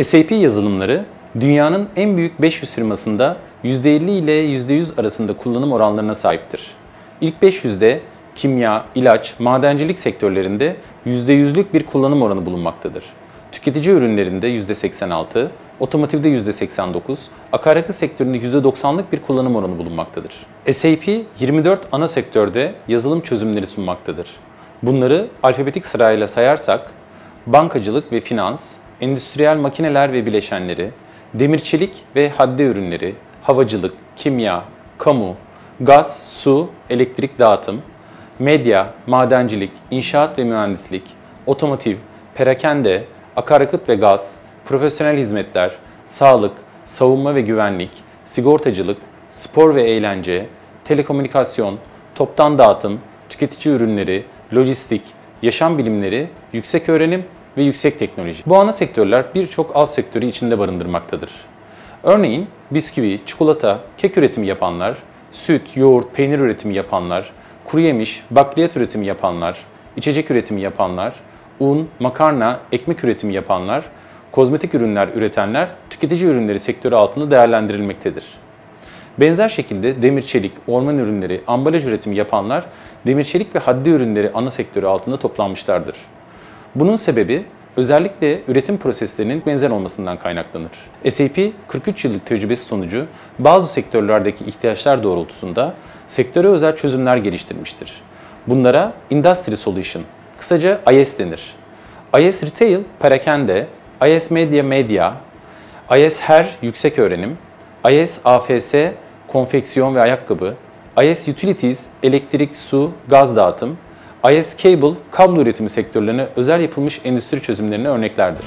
SAP yazılımları dünyanın en büyük 500 firmasında %50 ile %100 arasında kullanım oranlarına sahiptir. İlk 500'de kimya, ilaç, madencilik sektörlerinde %100'lük bir kullanım oranı bulunmaktadır. Tüketici ürünlerinde %86, otomotivde %89, akaryakıt sektöründe %90'lık bir kullanım oranı bulunmaktadır. SAP 24 ana sektörde yazılım çözümleri sunmaktadır. Bunları alfabetik sırayla sayarsak bankacılık ve finans, endüstriyel makineler ve bileşenleri, demir çelik ve hadde ürünleri, havacılık, kimya, kamu, gaz, su, elektrik dağıtım, medya, madencilik, inşaat ve mühendislik, otomotiv, perakende, akaryakıt ve gaz, profesyonel hizmetler, sağlık, savunma ve güvenlik, sigortacılık, spor ve eğlence, telekomünikasyon, toptan dağıtım, tüketici ürünleri, lojistik, yaşam bilimleri, yüksek öğrenim ve yüksek teknoloji. Bu ana sektörler birçok alt sektörü içinde barındırmaktadır. Örneğin bisküvi, çikolata, kek üretimi yapanlar, süt, yoğurt, peynir üretimi yapanlar, kuru yemiş, bakliyat üretimi yapanlar, içecek üretimi yapanlar, un, makarna, ekmek üretimi yapanlar, kozmetik ürünler üretenler tüketici ürünleri sektörü altında değerlendirilmektedir. Benzer şekilde demir çelik, orman ürünleri, ambalaj üretimi yapanlar demir çelik ve haddi ürünleri ana sektörü altında toplanmışlardır. Bunun sebebi özellikle üretim proseslerinin benzer olmasından kaynaklanır. SAP 43 yıllık tecrübesi sonucu bazı sektörlerdeki ihtiyaçlar doğrultusunda sektöre özel çözümler geliştirmiştir. Bunlara Industry Solution, kısaca IS denir. IS Retail, perakende, IS Media Media, IS Her yüksek öğrenim, IS AFS konfeksiyon ve ayakkabı, IS Utilities elektrik, su, gaz dağıtım, IS Cable kablo üretimi sektörlerine özel yapılmış endüstri çözümlerine örneklerdir.